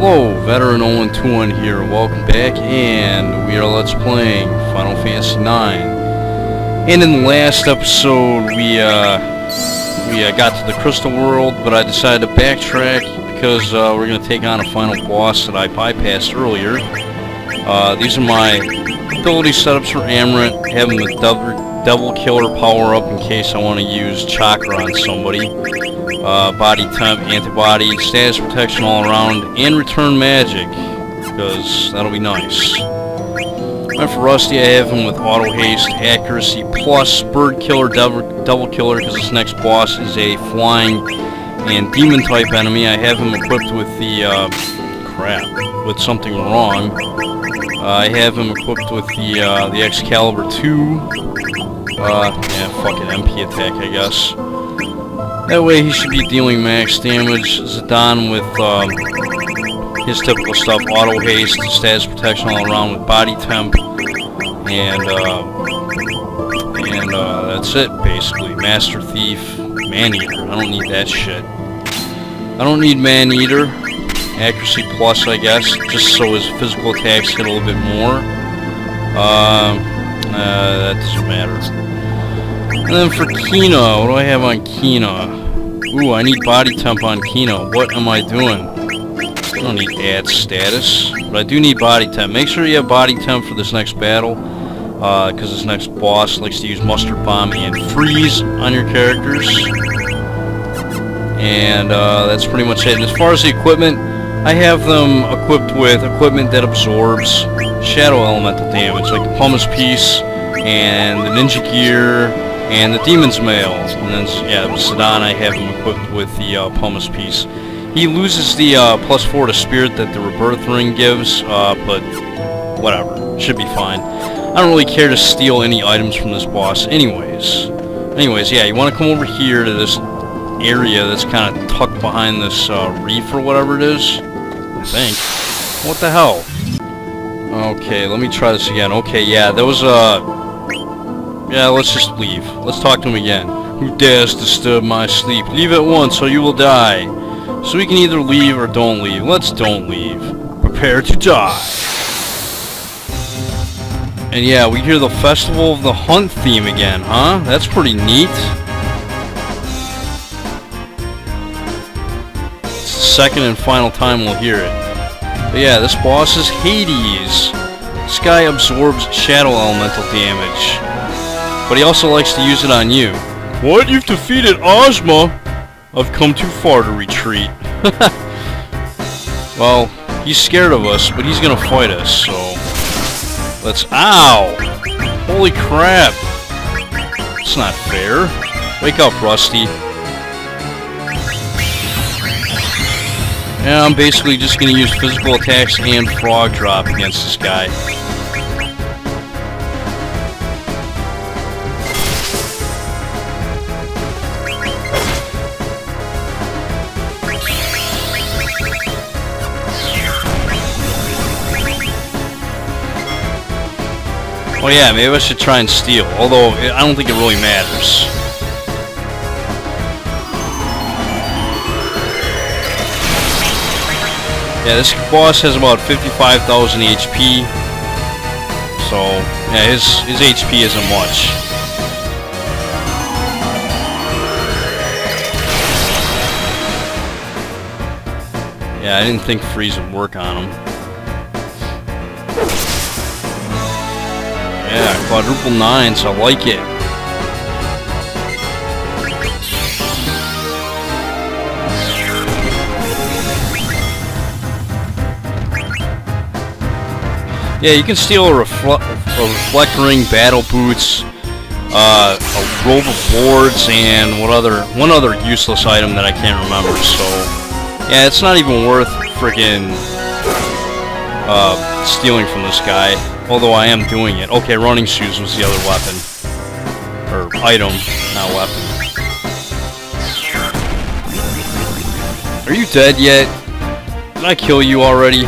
Hello, Veteran 0121 here. Welcome back, and we are Let's Playing Final Fantasy IX. And in the last episode, we uh, we uh, got to the Crystal World, but I decided to backtrack because uh, we're going to take on a final boss that I bypassed earlier. Uh, these are my ability setups for Amarant, having the double, Devil Killer power up in case I want to use Chakra on somebody uh, body temp, antibody, status protection all around, and return magic, because that'll be nice. And for Rusty, I have him with auto haste, accuracy, plus bird killer, double, double killer, because this next boss is a flying and demon type enemy. I have him equipped with the, uh, crap, with something wrong. Uh, I have him equipped with the, uh, the Excalibur 2, uh, yeah, fucking MP attack, I guess. That way he should be dealing max damage. Zidane with um, his typical stuff, auto haste, status protection all around with body temp, and uh, and uh, that's it basically. Master Thief, Man Eater. I don't need that shit. I don't need Man Eater. Accuracy plus, I guess, just so his physical attacks hit a little bit more. Uh, uh, that doesn't matter. And then for Quina, what do I have on Quina? Ooh, I need body temp on Quina. What am I doing? I don't need add status, but I do need body temp. Make sure you have body temp for this next battle, because uh, this next boss likes to use Mustard Bomb and Freeze on your characters. And uh, that's pretty much it. And as far as the equipment, I have them equipped with equipment that absorbs shadow elemental damage, like the Pumice Piece and the Ninja Gear and the Demon's Mail. And then, yeah, Zidane, I have him equipped with the uh, Pumice Piece. He loses the uh, plus 4 to Spirit that the Rebirth Ring gives, uh, but whatever. Should be fine. I don't really care to steal any items from this boss anyways. Anyways, yeah, you want to come over here to this area that's kind of tucked behind this uh, reef or whatever it is. I think. What the hell? Okay, let me try this again. Okay, yeah, there was a... Yeah, let's just leave. Let's talk to him again. Who dares disturb my sleep? Leave at once or you will die. So we can either leave or don't leave. Let's don't leave. Prepare to die. And yeah, we hear the Festival of the Hunt theme again, huh? That's pretty neat. It's the second and final time we'll hear it. But yeah, this boss is Hades. This guy absorbs shadow elemental damage but he also likes to use it on you. What? You've defeated Ozma? I've come too far to retreat. well, he's scared of us, but he's gonna fight us, so... Let's... Ow! Holy crap! It's not fair. Wake up, Rusty. Yeah, I'm basically just gonna use physical attacks and frog drop against this guy. Oh yeah, maybe I should try and steal, although eh, I don't think it really matters. Yeah, this boss has about 55,000 HP, so yeah, his, his HP isn't much. Yeah, I didn't think freeze would work on him. Yeah, quadruple nines, I like it. Yeah, you can steal a, refle a reflect ring, battle boots, uh, a robe of lords, and what other one other useless item that I can't remember. So, yeah, it's not even worth freaking uh, stealing from this guy. Although I am doing it. Okay, running shoes was the other weapon. Or item, not weapon. Are you dead yet? Did I kill you already?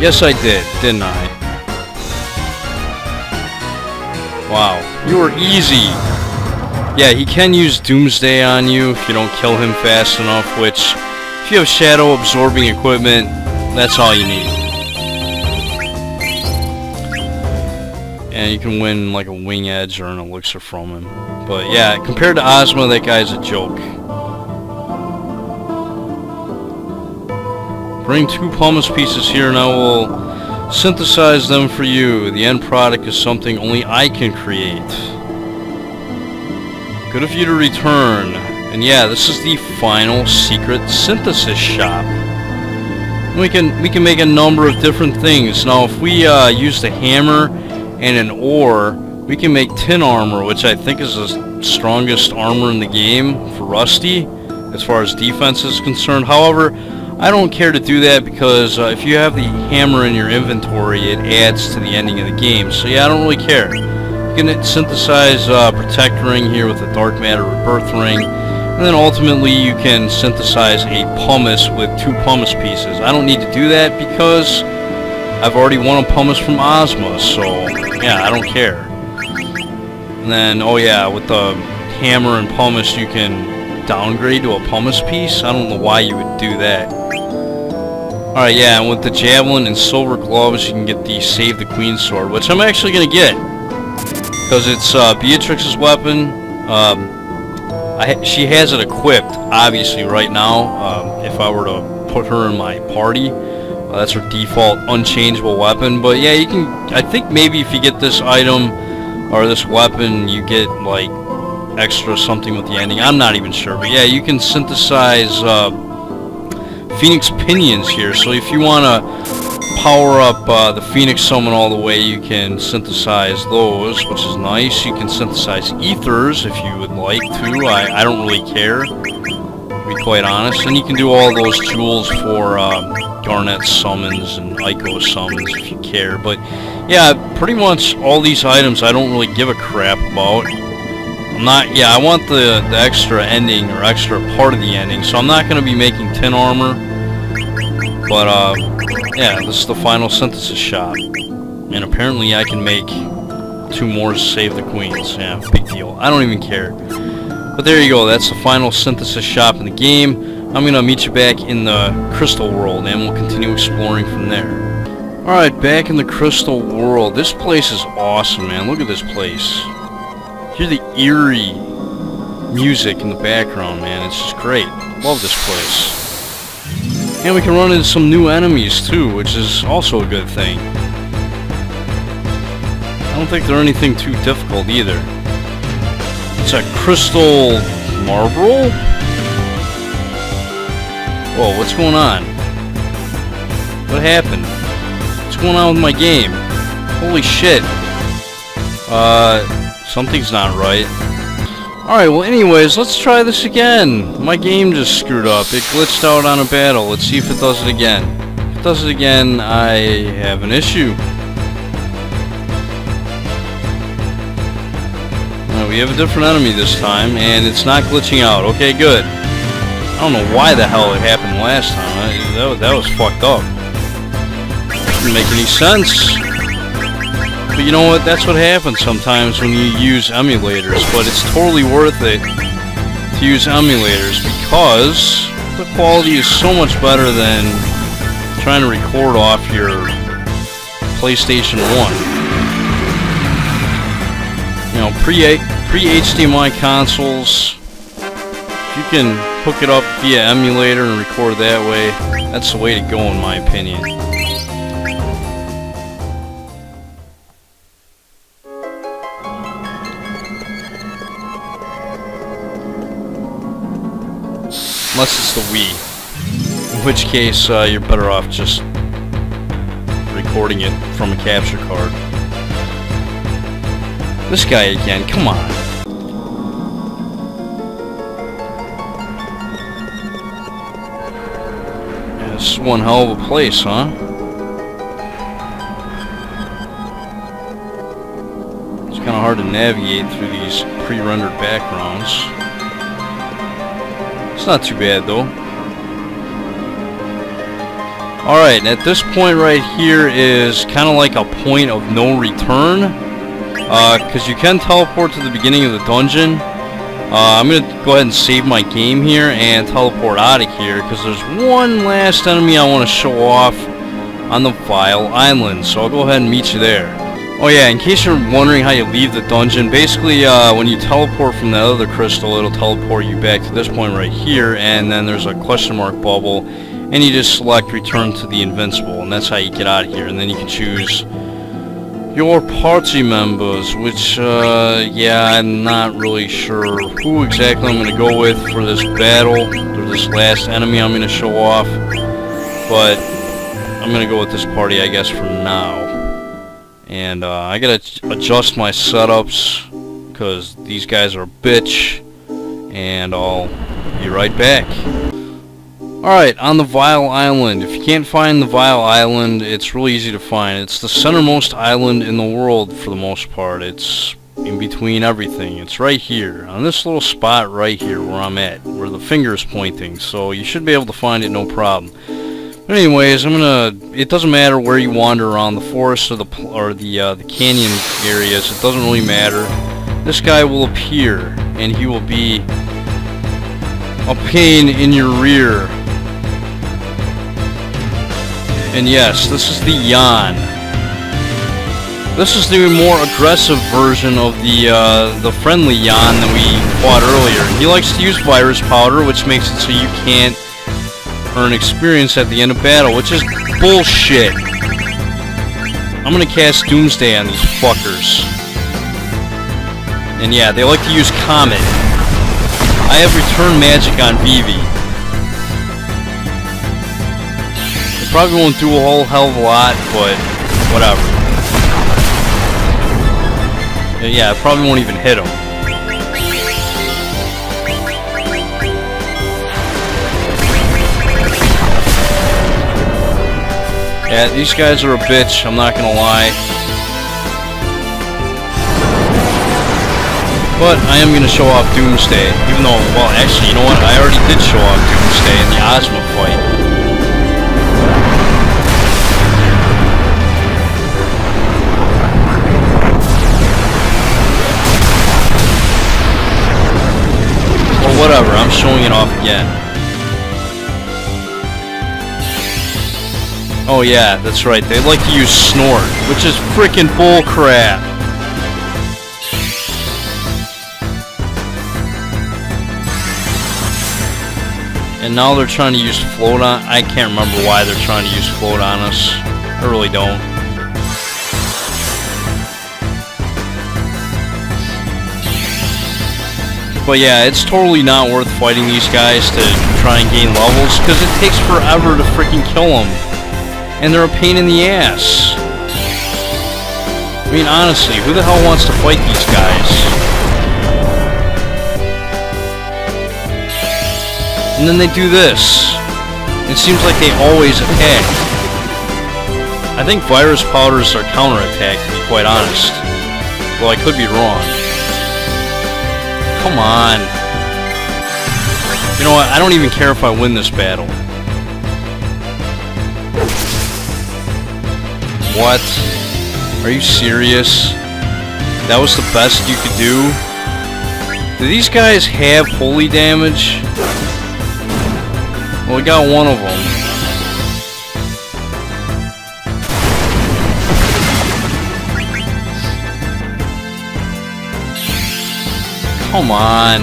Yes, I did, didn't I? Wow, you were easy. Yeah, he can use Doomsday on you if you don't kill him fast enough, which, if you have Shadow absorbing equipment, That's all you need. And you can win like a wing edge or an elixir from him. But yeah, compared to Ozma, that guy's a joke. Bring two pumice pieces here and I will synthesize them for you. The end product is something only I can create. Good of you to return. And yeah, this is the final secret synthesis shop. We can we can make a number of different things. Now, if we uh, use the hammer and an ore, we can make tin armor, which I think is the strongest armor in the game for Rusty, as far as defense is concerned. However, I don't care to do that because uh, if you have the hammer in your inventory, it adds to the ending of the game. So yeah, I don't really care. You can synthesize uh, Protect Ring here with a Dark Matter Rebirth Ring, and then ultimately you can synthesize a pumice with two pumice pieces. I don't need to do that because I've already won a pumice from Ozma, so yeah, I don't care. And then, oh yeah, with the hammer and pumice you can downgrade to a pumice piece. I don't know why you would do that. Alright, yeah, and with the javelin and silver gloves you can get the Save the Queen sword, which I'm actually going to get. Because it's uh, Beatrix's weapon. Um, ha she has it equipped, obviously, right now. Um, if I were to put her in my party. Uh, that's her default unchangeable weapon. But yeah, you can... I think maybe if you get this item or this weapon, you get, like, extra something with the ending. I'm not even sure. But yeah, you can synthesize uh, Phoenix Pinions here. So if you want to power up uh, the Phoenix Summon all the way, you can synthesize those, which is nice. You can synthesize Ethers if you would like to. I, I don't really care, be quite honest. And you can do all those jewels for um, Garnet Summons and Eiko Summons if you care. But yeah, pretty much all these items I don't really give a crap about. I'm not, yeah, I want the, the extra ending or extra part of the ending, so I'm not going to be making tin armor. But, uh, yeah, this is the final synthesis shop. And apparently I can make two more to save the queens. Yeah, big deal. I don't even care. But there you go, that's the final synthesis shop in the game. I'm going to meet you back in the crystal world and we'll continue exploring from there. Alright, back in the crystal world. This place is awesome, man. Look at this place. Hear the eerie music in the background, man. It's just great. Love this place. And we can run into some new enemies, too, which is also a good thing. I don't think they're anything too difficult, either. It's a crystal marble? Whoa, what's going on? What happened? What's going on with my game? Holy shit. Uh... Something's not right. Alright, well anyways, let's try this again. My game just screwed up. It glitched out on a battle. Let's see if it does it again. If it does it again, I have an issue. We have a different enemy this time, and it's not glitching out. Okay, good. I don't know why the hell it happened last time. I, that, that was fucked up. Didn't make any sense. But you know what? That's what happens sometimes when you use emulators. But it's totally worth it to use emulators because the quality is so much better than trying to record off your PlayStation 1. You know, pre pre-HDMI consoles, if you can hook it up via emulator and record that way, that's the way to go in my opinion. Unless it's the Wii. In which case, uh, you're better off just recording it from a capture card. This guy again, come on. Is one hell of a place, huh? It's kind of hard to navigate through these pre-rendered backgrounds. It's not too bad though. Alright, at this point right here is kind of like a point of no return. Because uh, you can teleport to the beginning of the dungeon. Uh, I'm going to go ahead and save my game here and teleport out of here because there's one last enemy I want to show off on the Vile Island. So I'll go ahead and meet you there. Oh yeah, in case you're wondering how you leave the dungeon, basically uh, when you teleport from the other crystal, it'll teleport you back to this point right here, and then there's a question mark bubble, and you just select return to the invincible, and that's how you get out of here. And then you can choose your party members, which, uh, yeah, I'm not really sure who exactly I'm going to go with for this battle, or this last enemy I'm going to show off, but I'm going to go with this party, I guess, for now. And, uh, I gotta adjust my setups, because these guys are a bitch, and I'll be right back. Alright, on the Vile Island. If you can't find the Vile Island, it's really easy to find. It's the centermost island in the world for the most part. It's in between everything. It's right here, on this little spot right here where I'm at, where the finger is pointing. So you should be able to find it no problem. But anyways, I'm gonna. It doesn't matter where you wander around the forest or the or the uh, the canyon areas. It doesn't really matter. This guy will appear, and he will be a pain in your rear and yes, this is the Yan. This is the more aggressive version of the uh, the friendly Yan that we fought earlier. He likes to use virus powder, which makes it so you can't earn experience at the end of battle, which is bullshit. I'm gonna cast Doomsday on these fuckers. And yeah, they like to use Comet. I have Return Magic on Vivi. Probably won't do a whole hell of a lot, but whatever. Yeah, I probably won't even hit him. Yeah, these guys are a bitch, I'm not gonna lie. But I am gonna show off Doomsday, even though, well, actually, you know what? I already did show off Doomsday in the Ozma fight. Whatever, I'm showing it off again. Oh yeah, that's right, they like to use Snort, which is freaking bullcrap. And now they're trying to use float on. I can't remember why they're trying to use float on us. I really don't. But yeah, it's totally not worth fighting these guys to try and gain levels, because it takes forever to freaking kill them. And they're a pain in the ass. I mean, honestly, who the hell wants to fight these guys? And then they do this. It seems like they always attack. I think virus powders are counterattack, to be quite honest. Well, I could be wrong. Come on. You know what? I don't even care if I win this battle. What? Are you serious? That was the best you could do? Do these guys have holy damage? Well, we got one of them. Come on.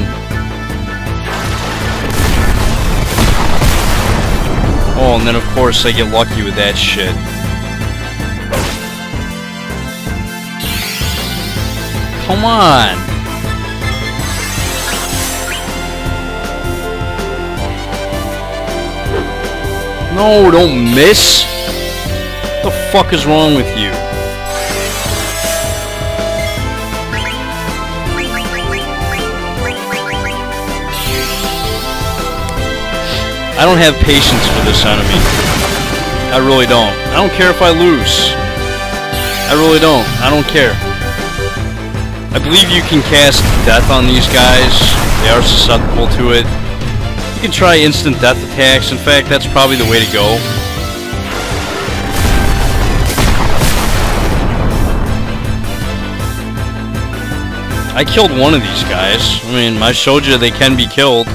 Oh, and then of course I get lucky with that shit. Come on! No, don't miss! What the fuck is wrong with you? I don't have patience for this enemy. I really don't. I don't care if I lose. I really don't. I don't care. I believe you can cast death on these guys. They are susceptible to it. You can try instant death attacks. In fact, that's probably the way to go. I killed one of these guys. I mean, showed you they can be killed.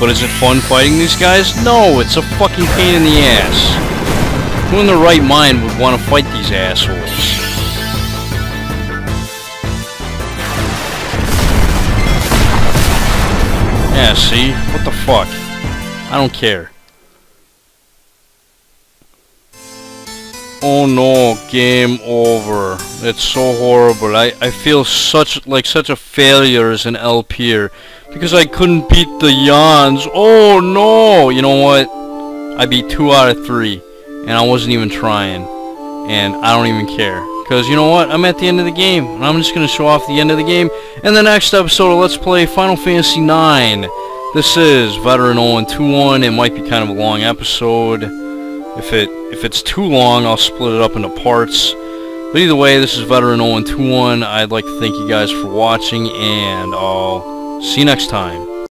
But is it fun fighting these guys? No, it's a fucking pain in the ass. Who in their right mind would want to fight these assholes? Yeah, see? What the fuck? I don't care. Oh no, game over. It's so horrible. I, I feel such like such a failure as an LPer because I couldn't beat the Yans. Oh no! You know what? I beat two out of three and I wasn't even trying. And I don't even care. Because you know what? I'm at the end of the game. And I'm just going to show off the end of the game. In the next episode of Let's Play Final Fantasy IX. This is Veteran 0121. It might be kind of a long episode. If it if it's too long, I'll split it up into parts. But either way, this is Veteran 0121. I'd like to thank you guys for watching, and I'll see you next time.